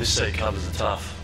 This seat covers are tough.